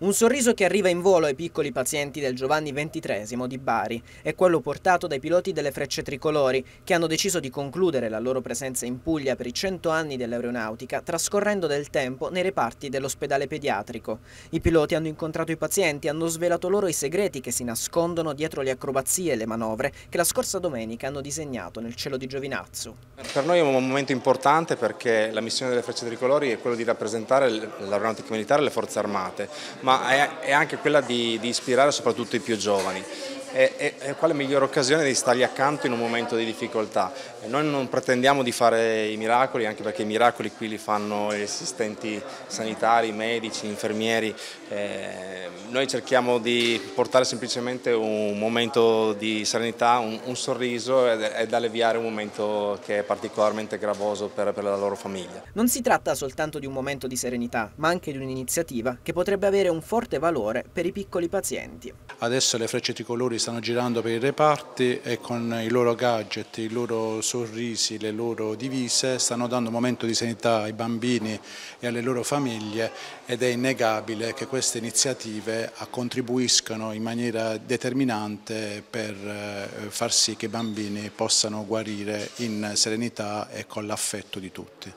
Un sorriso che arriva in volo ai piccoli pazienti del Giovanni XXIII di Bari è quello portato dai piloti delle frecce tricolori che hanno deciso di concludere la loro presenza in Puglia per i 100 anni dell'aeronautica trascorrendo del tempo nei reparti dell'ospedale pediatrico. I piloti hanno incontrato i pazienti e hanno svelato loro i segreti che si nascondono dietro le acrobazie e le manovre che la scorsa domenica hanno disegnato nel cielo di Giovinazzo. Per noi è un momento importante perché la missione delle frecce tricolori è quella di rappresentare l'aeronautica militare e le forze armate ma è, anche quella di, di ispirare soprattutto i più giovani e, e, e quale migliore occasione di stargli accanto in un momento di difficoltà. E noi non pretendiamo di fare i miracoli, anche perché i miracoli qui li fanno gli assistenti sanitari, medici, infermieri. Eh, noi cerchiamo di portare semplicemente un momento di serenità, un, un sorriso ed, ed alleviare un momento che è particolarmente gravoso per, per la loro famiglia. Non si tratta soltanto di un momento di serenità, ma anche di un'iniziativa che potrebbe avere un forte valore per i piccoli pazienti. Adesso le frecce tricolori stanno girando per i reparti e con i loro gadget, i loro sorrisi, le loro divise stanno dando un momento di sanità ai bambini e alle loro famiglie ed è innegabile che queste iniziative contribuiscano in maniera determinante per eh, far sì che i bambini possano guarire in serenità e con l'affetto di tutti.